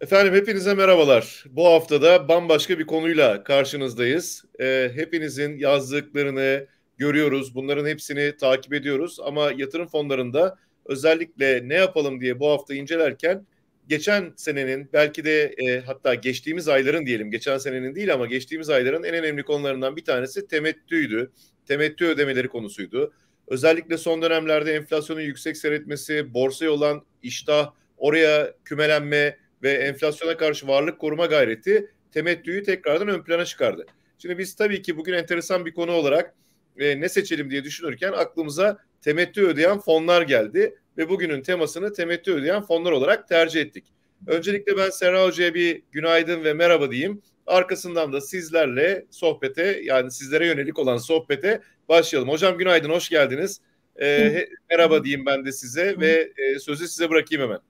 Efendim hepinize merhabalar. Bu haftada bambaşka bir konuyla karşınızdayız. Ee, hepinizin yazdıklarını görüyoruz. Bunların hepsini takip ediyoruz. Ama yatırım fonlarında özellikle ne yapalım diye bu hafta incelerken geçen senenin belki de e, hatta geçtiğimiz ayların diyelim geçen senenin değil ama geçtiğimiz ayların en önemli konularından bir tanesi temettüydü. Temettü ödemeleri konusuydu. Özellikle son dönemlerde enflasyonun yüksek seyretmesi, borsaya olan iştah, oraya kümelenme ve enflasyona karşı varlık koruma gayreti temettüyü tekrardan ön plana çıkardı. Şimdi biz tabii ki bugün enteresan bir konu olarak e, ne seçelim diye düşünürken aklımıza temettü ödeyen fonlar geldi ve bugünün temasını temettü ödeyen fonlar olarak tercih ettik. Öncelikle ben Serra Hoca'ya bir günaydın ve merhaba diyeyim. Arkasından da sizlerle sohbete yani sizlere yönelik olan sohbete başlayalım. Hocam günaydın, hoş geldiniz. Ee, merhaba diyeyim ben de size ve e, sözü size bırakayım hemen.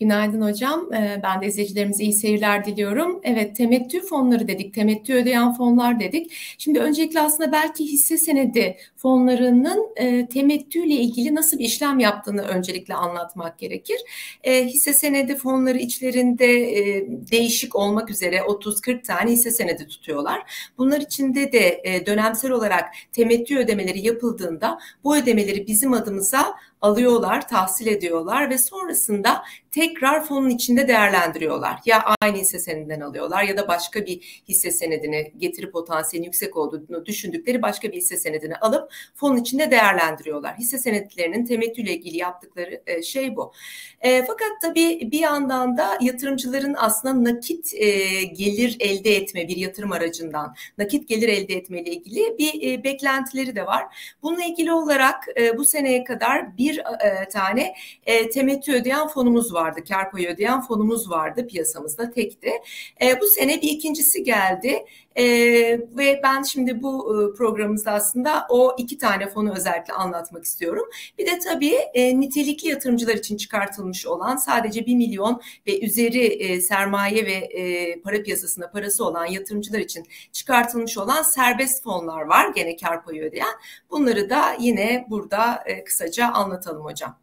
Günaydın hocam. Ee, ben de izleyicilerimize iyi seyirler diliyorum. Evet temettü fonları dedik, temettü ödeyen fonlar dedik. Şimdi öncelikle aslında belki hisse senedi fonlarının e, temettüyle ilgili nasıl bir işlem yaptığını öncelikle anlatmak gerekir. E, hisse senedi fonları içlerinde e, değişik olmak üzere 30-40 tane hisse senedi tutuyorlar. Bunlar içinde de dönemsel olarak temettü ödemeleri yapıldığında bu ödemeleri bizim adımıza alıyorlar, tahsil ediyorlar ve sonrasında tekrar fonun içinde değerlendiriyorlar. Ya aynı hisse senedinden alıyorlar ya da başka bir hisse senedini getiri potansiyelin yüksek olduğunu düşündükleri başka bir hisse senedini alıp fonun içinde değerlendiriyorlar. Hisse senetlerinin temettüyle ilgili yaptıkları e, şey bu. E, fakat tabii bir yandan da yatırımcıların aslında nakit e, gelir elde etme bir yatırım aracından nakit gelir elde etme ile ilgili bir e, beklentileri de var. Bununla ilgili olarak e, bu seneye kadar bir e, tane e, temettü ödeyen fonumuz var vardı. Kar payı ödeyen fonumuz vardı piyasamızda tekti. E, bu sene bir ikincisi geldi. E, ve ben şimdi bu e, programımızda aslında o iki tane fonu özellikle anlatmak istiyorum. Bir de tabii e, nitelikli yatırımcılar için çıkartılmış olan sadece 1 milyon ve üzeri e, sermaye ve e, para piyasasında parası olan yatırımcılar için çıkartılmış olan serbest fonlar var. Gene kar payı ödeyen. Bunları da yine burada e, kısaca anlatalım hocam.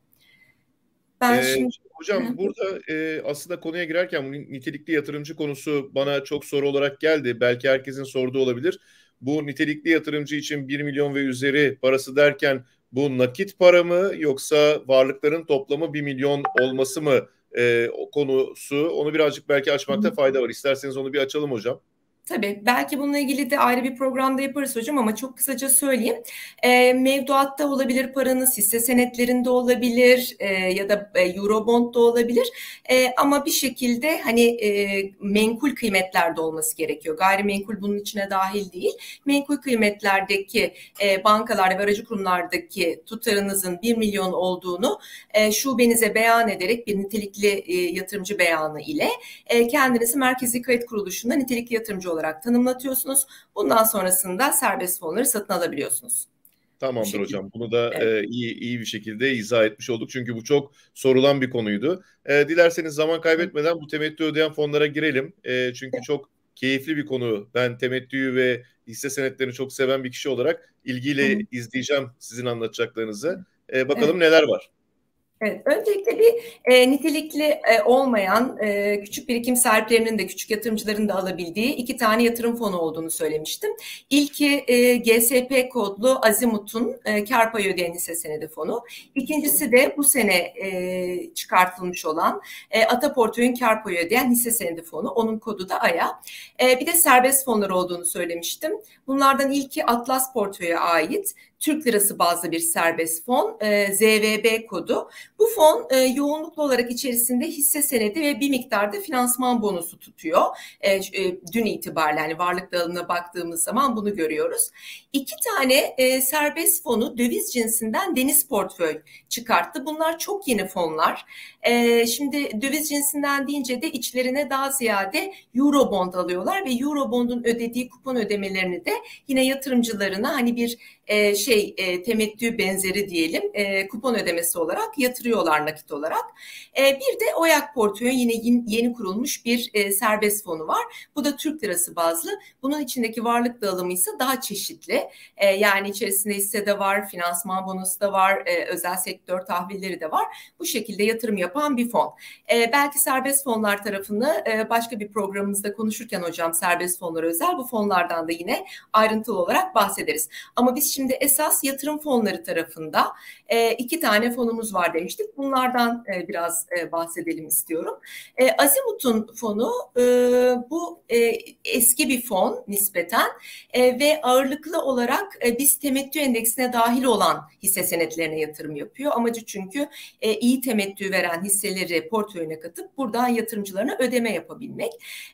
Ben ee, şimdi Hocam burada e, aslında konuya girerken bu nitelikli yatırımcı konusu bana çok soru olarak geldi. Belki herkesin sorduğu olabilir. Bu nitelikli yatırımcı için 1 milyon ve üzeri parası derken bu nakit para mı yoksa varlıkların toplamı 1 milyon olması mı e, konusu? Onu birazcık belki açmakta fayda var. İsterseniz onu bir açalım hocam. Tabii belki bununla ilgili de ayrı bir programda yaparız hocam ama çok kısaca söyleyeyim. E, mevduatta olabilir paranız, hisse senetlerinde olabilir e, ya da e, Eurobond'da olabilir. E, ama bir şekilde hani e, menkul kıymetlerde olması gerekiyor. Gayrimenkul bunun içine dahil değil. Menkul kıymetlerdeki e, bankalarda ve aracı kurumlardaki tutarınızın 1 milyon olduğunu e, şubenize beyan ederek bir nitelikli e, yatırımcı beyanı ile e, kendinizi Merkezi Kayıt Kuruluşu'nda nitelikli yatırımcı olarak olarak tanımlatıyorsunuz. Bundan sonrasında serbest fonları satın alabiliyorsunuz. Tamamdır hocam. Bunu da evet. e, iyi iyi bir şekilde izah etmiş olduk. Çünkü bu çok sorulan bir konuydu. E, dilerseniz zaman kaybetmeden bu temettü ödeyen fonlara girelim. E, çünkü çok keyifli bir konu. Ben temettüyü ve hisse senetlerini çok seven bir kişi olarak ilgiyle izleyeceğim sizin anlatacaklarınızı. E, bakalım evet. neler var. Evet, öncelikle bir e, nitelikli e, olmayan e, küçük birikim sahiplerinin de küçük yatırımcıların da alabildiği iki tane yatırım fonu olduğunu söylemiştim. İlki e, GSP kodlu Azimut'un e, kar payı ödeyen hisse senedi fonu. İkincisi de bu sene e, çıkartılmış olan e, Ataportföy'ün kar payı ödeyen hisse senedi fonu. Onun kodu da AYA. E, bir de serbest fonlar olduğunu söylemiştim. Bunlardan ilki Atlas Portföy'e ait. Türk lirası bazlı bir serbest fon e, ZVB kodu. Bu fon e, yoğunluklu olarak içerisinde hisse senedi ve bir miktarda finansman bonusu tutuyor. E, e, dün itibariyle yani varlık dağılımına baktığımız zaman bunu görüyoruz. İki tane e, serbest fonu döviz cinsinden deniz portföy çıkarttı. Bunlar çok yeni fonlar. E, şimdi döviz cinsinden deyince de içlerine daha ziyade Eurobond alıyorlar ve Eurobond'un ödediği kupon ödemelerini de yine yatırımcılarına hani bir e, şey e, temettü benzeri diyelim e, kupon ödemesi olarak yatırıyorlar nakit olarak. Bir de OYAK portföyü yine yeni kurulmuş bir serbest fonu var. Bu da Türk lirası bazlı. Bunun içindeki varlık dağılımı ise daha çeşitli. Yani içerisinde hisse de var, finansman bonusu da var, özel sektör tahvilleri de var. Bu şekilde yatırım yapan bir fon. Belki serbest fonlar tarafını başka bir programımızda konuşurken hocam serbest fonlara özel bu fonlardan da yine ayrıntılı olarak bahsederiz. Ama biz şimdi esas yatırım fonları tarafında e, iki tane fonumuz var demiştik. Bunlardan e, biraz e, bahsedelim istiyorum. E, Azimut'un fonu e, bu e, eski bir fon nispeten e, ve ağırlıklı olarak e, biz temettü endeksine dahil olan hisse senetlerine yatırım yapıyor. Amacı çünkü e, iyi temettü veren hisseleri portföyüne katıp buradan yatırımcılarına ödeme yapabilmek.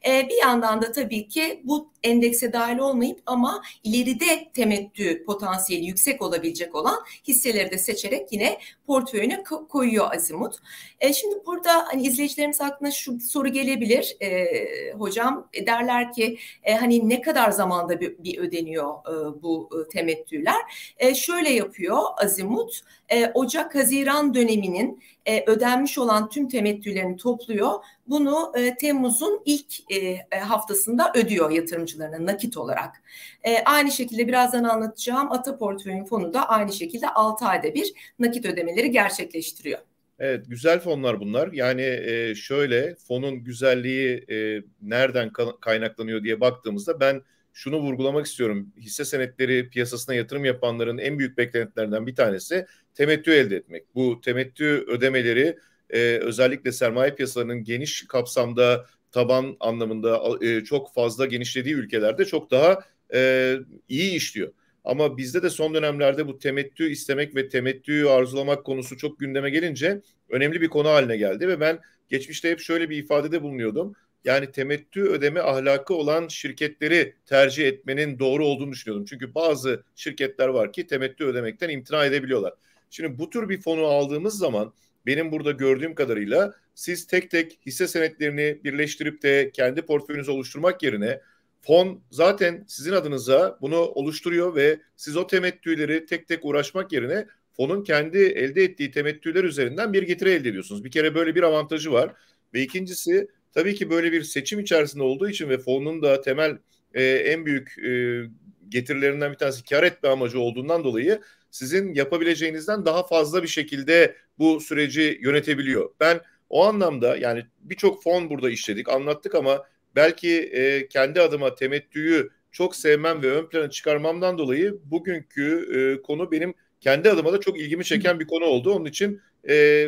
E, bir yandan da tabii ki bu endekse dahil olmayıp ama ileride temettü potansiyeli yüksek olabilecek olan hisseleri de seçerek yine portföyüne koyuyor Azimut. E, şimdi burada hani izleyicilerimiz aklına şu soru gelebilir e, hocam derler ki e, hani ne kadar zamanda bir, bir ödeniyor e, bu e, temettüler? E, şöyle yapıyor Azimut e, Ocak-Haziran döneminin e, ödenmiş olan tüm temettülerini topluyor. Bunu e, Temmuz'un ilk e, e haftasında ödüyor yatırımcılarına nakit olarak. E, aynı şekilde birazdan anlatacağım Ata Portföyün fonu da aynı şekilde 6 ayda bir nakit ödemeleri gerçekleştiriyor. Evet güzel fonlar bunlar. Yani e, şöyle fonun güzelliği e, nereden kaynaklanıyor diye baktığımızda ben şunu vurgulamak istiyorum. Hisse senetleri piyasasına yatırım yapanların en büyük beklentilerinden bir tanesi temettü elde etmek. Bu temettü ödemeleri e, özellikle sermaye piyasalarının geniş kapsamda taban anlamında e, çok fazla genişlediği ülkelerde çok daha e, iyi işliyor. Ama bizde de son dönemlerde bu temettü istemek ve temettüyü arzulamak konusu çok gündeme gelince önemli bir konu haline geldi ve ben geçmişte hep şöyle bir ifadede bulunuyordum. Yani temettü ödeme ahlakı olan şirketleri tercih etmenin doğru olduğunu düşünüyordum. Çünkü bazı şirketler var ki temettü ödemekten imtina edebiliyorlar. Şimdi bu tür bir fonu aldığımız zaman benim burada gördüğüm kadarıyla siz tek tek hisse senetlerini birleştirip de kendi portföyünüzü oluşturmak yerine fon zaten sizin adınıza bunu oluşturuyor ve siz o temettüleri tek tek uğraşmak yerine fonun kendi elde ettiği temettüler üzerinden bir getiri elde ediyorsunuz. Bir kere böyle bir avantajı var ve ikincisi tabii ki böyle bir seçim içerisinde olduğu için ve fonun da temel e, en büyük e, getirilerinden bir tanesi kar etme amacı olduğundan dolayı sizin yapabileceğinizden daha fazla bir şekilde bu süreci yönetebiliyor. Ben o anlamda yani birçok fon burada işledik, anlattık ama belki e, kendi adıma temettüyü çok sevmem ve ön plana çıkarmamdan dolayı bugünkü e, konu benim kendi adıma da çok ilgimi çeken bir konu oldu. Onun için e,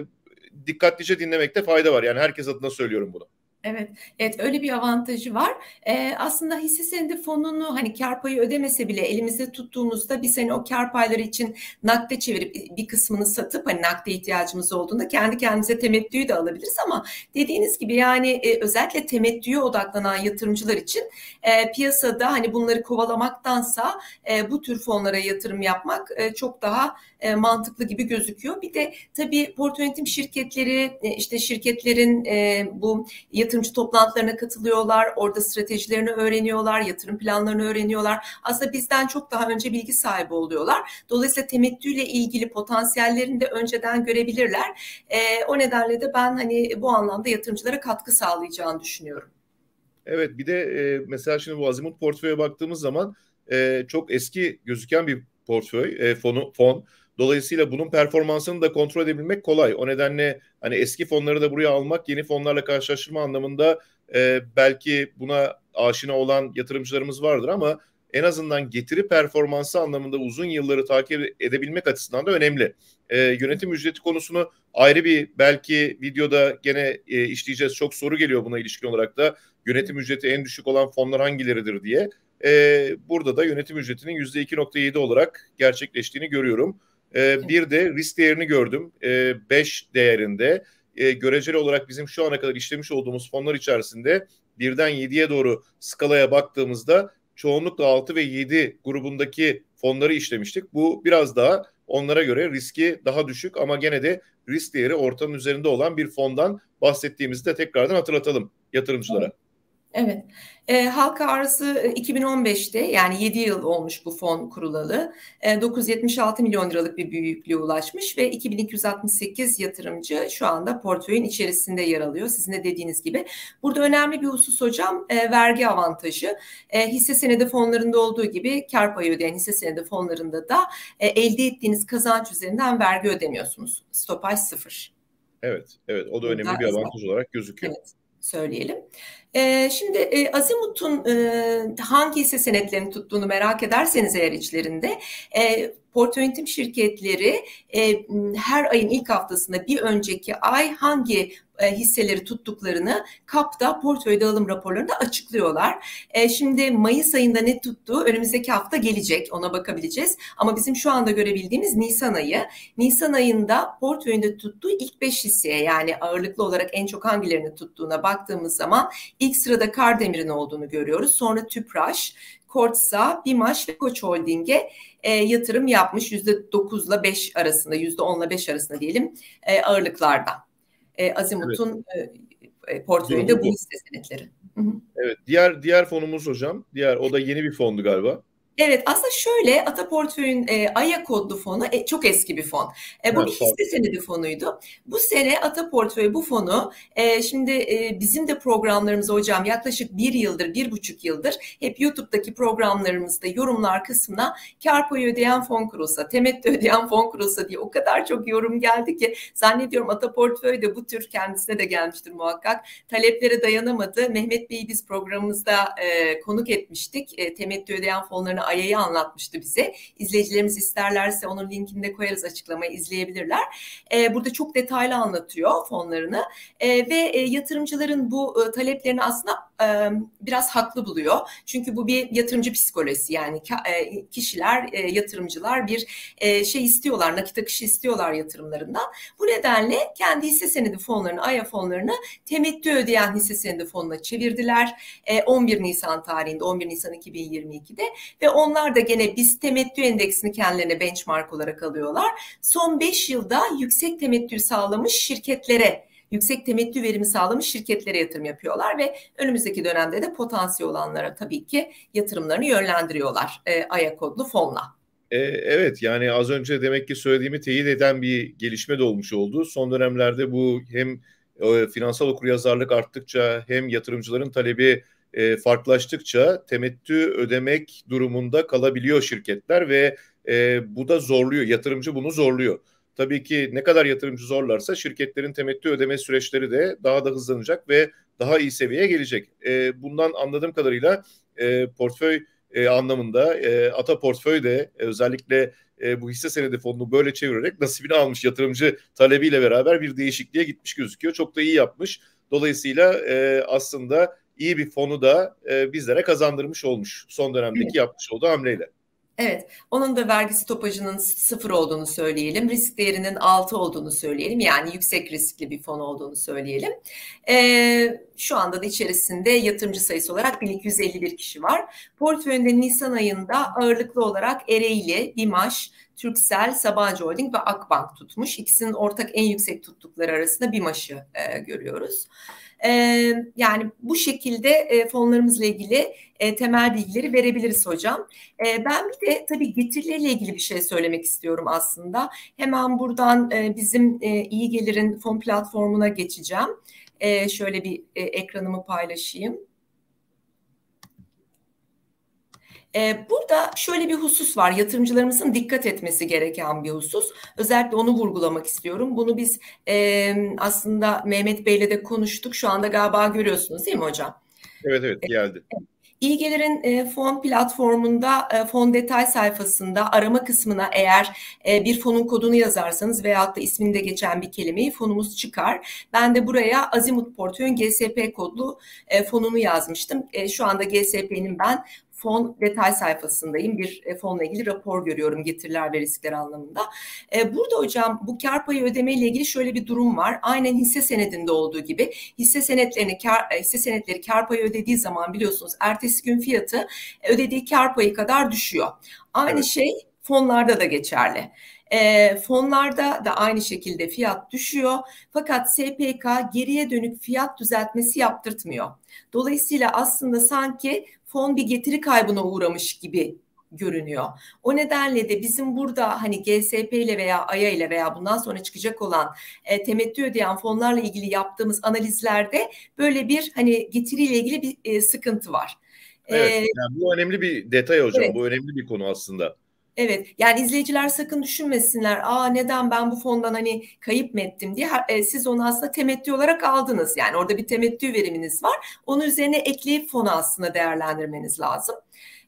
dikkatlice dinlemekte fayda var. Yani herkes adına söylüyorum bunu. Evet, evet öyle bir avantajı var. Ee, aslında hisse senedi fonunu hani kar payı ödemese bile elimizde tuttuğumuzda biz hani o kar payları için nakde çevirip bir kısmını satıp hani nakde ihtiyacımız olduğunda kendi kendimize temettüyü de alabiliriz ama dediğiniz gibi yani e, özellikle temettüye odaklanan yatırımcılar için e, piyasada hani bunları kovalamaktansa e, bu tür fonlara yatırım yapmak e, çok daha e, mantıklı gibi gözüküyor. Bir de tabii portföy yönetim şirketleri e, işte şirketlerin e, bu yatırımcı toplantılarına katılıyorlar. Orada stratejilerini öğreniyorlar, yatırım planlarını öğreniyorlar. Aslında bizden çok daha önce bilgi sahibi oluyorlar. Dolayısıyla temettüyle ilgili potansiyellerini de önceden görebilirler. E, o nedenle de ben hani bu anlamda yatırımcılara katkı sağlayacağını düşünüyorum. Evet bir de e, mesela şimdi bu Azimut portföye baktığımız zaman e, çok eski gözüken bir portföy, e, fonu, fon. Dolayısıyla bunun performansını da kontrol edebilmek kolay. O nedenle hani eski fonları da buraya almak yeni fonlarla karşılaştırma anlamında e, belki buna aşina olan yatırımcılarımız vardır ama en azından getiri performansı anlamında uzun yılları takip edebilmek açısından da önemli. E, yönetim ücreti konusunu ayrı bir belki videoda gene e, işleyeceğiz. Çok soru geliyor buna ilişkin olarak da yönetim ücreti en düşük olan fonlar hangileridir diye. E, burada da yönetim ücretinin %2.7 olarak gerçekleştiğini görüyorum. E, bir de risk değerini gördüm. 5 e, değerinde. E, göreceli olarak bizim şu ana kadar işlemiş olduğumuz fonlar içerisinde birden 7'ye doğru skalaya baktığımızda çoğunlukla 6 ve 7 grubundaki fonları işlemiştik. Bu biraz daha onlara göre riski daha düşük ama gene de risk değeri ortanın üzerinde olan bir fondan bahsettiğimizi de tekrardan hatırlatalım yatırımcılara. Evet. E, halka arzı 2015'te yani 7 yıl olmuş bu fon kurulalı. E, 976 milyon liralık bir büyüklüğe ulaşmış ve 2268 yatırımcı şu anda portföyün içerisinde yer alıyor. Sizin de dediğiniz gibi. Burada önemli bir husus hocam e, vergi avantajı. E, hisse senedi fonlarında olduğu gibi kar payı ödeyen hisse senedi fonlarında da e, elde ettiğiniz kazanç üzerinden vergi ödemiyorsunuz. Stopaj sıfır. Evet, evet o da önemli Burada bir avantaj olarak gözüküyor. Evet söyleyelim. E, şimdi e, Azimut'un e, hangi hisse senetlerini tuttuğunu merak ederseniz eğer içlerinde e, portföy yönetim şirketleri e, her ayın ilk haftasında bir önceki ay hangi e, hisseleri tuttuklarını KAP'ta portföy dağılım raporlarında açıklıyorlar. E, şimdi Mayıs ayında ne tuttuğu önümüzdeki hafta gelecek ona bakabileceğiz. Ama bizim şu anda görebildiğimiz Nisan ayı. Nisan ayında portföyünde tuttuğu ilk 5 hisseye yani ağırlıklı olarak en çok hangilerini tuttuğuna baktığımız zaman ilk sırada Kardemir'in olduğunu görüyoruz. Sonra Tüpraş, Kortsa, Bimaş ve Koç Holding'e e, yatırım yapmış %9 ile 5 arasında, %10 ile 5 arasında diyelim e, ağırlıklarda. E, Azimut'un evet. e, e portföyünde bu hisse senetleri. Hı hı. Evet, diğer diğer fonumuz hocam. Diğer o da yeni bir fondu galiba. Evet aslında şöyle Ata Portföy'ün e, AYA kodlu fonu e, çok eski bir fon. E, bu evet, bir hisse senedi fonuydu. Bu sene Ata Portföy bu fonu e, şimdi e, bizim de programlarımız hocam yaklaşık bir yıldır, bir buçuk yıldır hep YouTube'daki programlarımızda yorumlar kısmına kar payı ödeyen fon kurulsa, temettü ödeyen fon kurulsa diye o kadar çok yorum geldi ki zannediyorum Ata Portföy de bu tür kendisine de gelmiştir muhakkak. Taleplere dayanamadı. Mehmet Bey'i biz programımızda e, konuk etmiştik. E, temettü ödeyen fonlarını Aya'yı anlatmıştı bize. İzleyicilerimiz isterlerse onun linkini de koyarız açıklamayı izleyebilirler. E, burada çok detaylı anlatıyor fonlarını e, ve e, yatırımcıların bu e, taleplerini aslında e, biraz haklı buluyor. Çünkü bu bir yatırımcı psikolojisi yani e, kişiler, e, yatırımcılar bir e, şey istiyorlar, nakit akışı istiyorlar yatırımlarından. Bu nedenle kendi hisse senedi fonlarını, AYA fonlarını temettü ödeyen hisse senedi fonuna çevirdiler. E, 11 Nisan tarihinde, 11 Nisan 2022'de ve onlar da gene biz temettü endeksini kendilerine benchmark olarak alıyorlar. Son 5 yılda yüksek temettü sağlamış şirketlere yüksek temettü verimi sağlamış şirketlere yatırım yapıyorlar ve önümüzdeki dönemde de potansiyel olanlara tabii ki yatırımlarını yönlendiriyorlar e, AYA kodlu fonla. E, evet yani az önce demek ki söylediğimi teyit eden bir gelişme de olmuş oldu. Son dönemlerde bu hem e, finansal okuryazarlık arttıkça hem yatırımcıların talebi e, farklılaştıkça temettü ödemek durumunda kalabiliyor şirketler ve e, bu da zorluyor. Yatırımcı bunu zorluyor. Tabii ki ne kadar yatırımcı zorlarsa şirketlerin temettü ödeme süreçleri de daha da hızlanacak ve daha iyi seviyeye gelecek. E, bundan anladığım kadarıyla e, portföy e, anlamında e, Ata Portföy de e, özellikle e, bu hisse senedi fonunu böyle çevirerek nasibini almış yatırımcı talebiyle beraber bir değişikliğe gitmiş gözüküyor. Çok da iyi yapmış. Dolayısıyla e, aslında iyi bir fonu da e, bizlere kazandırmış olmuş son dönemdeki evet. yapmış olduğu hamleyle. Evet, onun da vergi stopajının sıfır olduğunu söyleyelim. Risk değerinin altı olduğunu söyleyelim. Yani yüksek riskli bir fon olduğunu söyleyelim. Ee, şu anda da içerisinde yatırımcı sayısı olarak 1251 kişi var. Portföyünde Nisan ayında ağırlıklı olarak Ereğli, Bimaş, Türksel, Sabancı Holding ve Akbank tutmuş. İkisinin ortak en yüksek tuttukları arasında Bimaş'ı e, görüyoruz. E, yani bu şekilde e, fonlarımızla ilgili e, temel bilgileri verebiliriz hocam. E, ben bir de tabii getirilerle ilgili bir şey söylemek istiyorum aslında. Hemen buradan e, bizim e, iyi gelirin fon platformuna geçeceğim. E, şöyle bir e, ekranımı paylaşayım. Ee, burada şöyle bir husus var. Yatırımcılarımızın dikkat etmesi gereken bir husus. Özellikle onu vurgulamak istiyorum. Bunu biz e, aslında Mehmet Bey'le de konuştuk. Şu anda galiba görüyorsunuz değil mi hocam? Evet evet geldi. Evet. İlgelerin e, fon platformunda e, fon detay sayfasında arama kısmına eğer e, bir fonun kodunu yazarsanız veyahut da isminde geçen bir kelimeyi fonumuz çıkar. Ben de buraya Azimut Portföy'ün GSP kodlu e, fonunu yazmıştım. E, şu anda GSP'nin ben fon detay sayfasındayım. Bir e, fonla ilgili rapor görüyorum getiriler ve riskler anlamında. E, burada hocam bu kar payı ödeme ile ilgili şöyle bir durum var. Aynen hisse senedinde olduğu gibi hisse senetlerini kar, e, hisse senetleri kar payı ödediği zaman biliyorsunuz ertesi gün fiyatı ödediği kar payı kadar düşüyor. Aynı evet. şey fonlarda da geçerli. E, fonlarda da aynı şekilde fiyat düşüyor. Fakat SPK geriye dönük fiyat düzeltmesi yaptırtmıyor. Dolayısıyla aslında sanki fon bir getiri kaybına uğramış gibi görünüyor. O nedenle de bizim burada hani GSP ile veya AYA ile veya bundan sonra çıkacak olan e, temettü ödeyen fonlarla ilgili yaptığımız analizlerde böyle bir hani getiriyle ilgili bir e, sıkıntı var. Evet, ee, yani bu önemli bir detay hocam. Evet. Bu önemli bir konu aslında. Evet yani izleyiciler sakın düşünmesinler. Aa neden ben bu fondan hani kayıp mı ettim diye. E, siz onu aslında temettü olarak aldınız. Yani orada bir temettü veriminiz var. Onun üzerine ekleyip fonu aslında değerlendirmeniz lazım.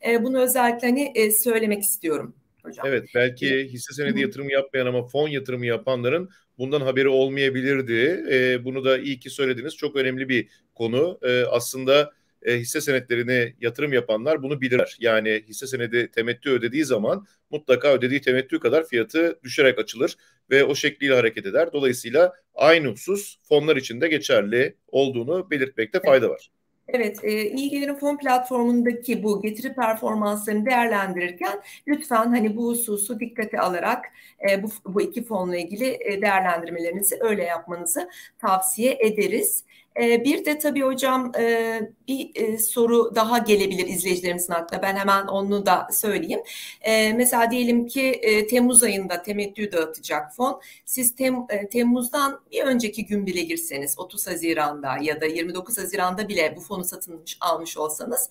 E, bunu özellikle hani e, söylemek istiyorum hocam. Evet belki hisse senedi yatırımı yapmayan ama fon yatırımı yapanların bundan haberi olmayabilirdi. E, bunu da iyi ki söylediniz. Çok önemli bir konu. E, aslında e, hisse senetlerine yatırım yapanlar bunu bilirler. Yani hisse senedi temettü ödediği zaman mutlaka ödediği temettü kadar fiyatı düşerek açılır ve o şekliyle hareket eder. Dolayısıyla aynı husus fonlar için de geçerli olduğunu belirtmekte fayda var. Evet, e, iyi gelirin fon platformundaki bu getiri performanslarını değerlendirirken lütfen hani bu hususu dikkate alarak e, bu, bu iki fonla ilgili e, değerlendirmelerinizi öyle yapmanızı tavsiye ederiz. Ee, bir de tabii hocam e, bir e, soru daha gelebilir izleyicilerimizin aklına. Ben hemen onu da söyleyeyim. Ee, mesela diyelim ki e, Temmuz ayında temettü dağıtacak fon. Siz tem, Temmuz'dan bir önceki gün bile girseniz 30 Haziran'da ya da 29 Haziran'da bile bu fonu satın almış olsanız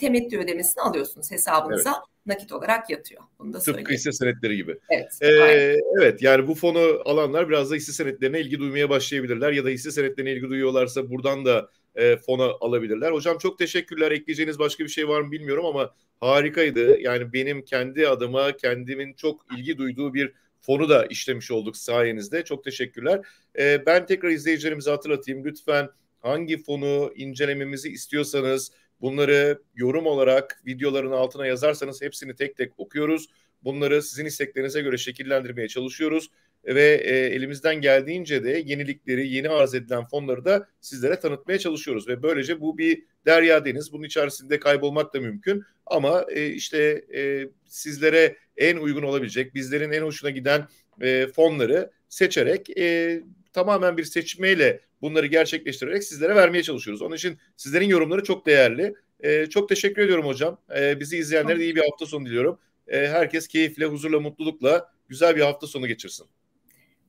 temettü ödemesini alıyorsunuz hesabınıza. Evet nakit olarak yatıyor. Bunu da Tıpkı hisse senetleri gibi. Evet. Ee, evet yani bu fonu alanlar biraz da hisse senetlerine ilgi duymaya başlayabilirler ya da hisse senetlerine ilgi duyuyorlarsa buradan da e, fona alabilirler. Hocam çok teşekkürler. Ekleyeceğiniz başka bir şey var mı bilmiyorum ama harikaydı. Yani benim kendi adıma kendimin çok ilgi duyduğu bir fonu da işlemiş olduk sayenizde. Çok teşekkürler. E, ben tekrar izleyicilerimize hatırlatayım. Lütfen hangi fonu incelememizi istiyorsanız Bunları yorum olarak videoların altına yazarsanız hepsini tek tek okuyoruz. Bunları sizin isteklerinize göre şekillendirmeye çalışıyoruz ve e, elimizden geldiğince de yenilikleri, yeni arz edilen fonları da sizlere tanıtmaya çalışıyoruz ve böylece bu bir derya deniz. Bunun içerisinde kaybolmak da mümkün ama e, işte e, sizlere en uygun olabilecek, bizlerin en hoşuna giden e, fonları seçerek e, tamamen bir seçmeyle bunları gerçekleştirerek sizlere vermeye çalışıyoruz. Onun için sizlerin yorumları çok değerli. E, çok teşekkür ediyorum hocam. E, bizi izleyenlere de iyi bir hafta sonu diliyorum. E, herkes keyifle, huzurla, mutlulukla güzel bir hafta sonu geçirsin.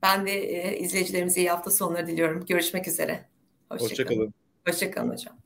Ben de e, izleyicilerimize iyi hafta sonları diliyorum. Görüşmek üzere. Hoşçakalın. Hoşçakalın hocam.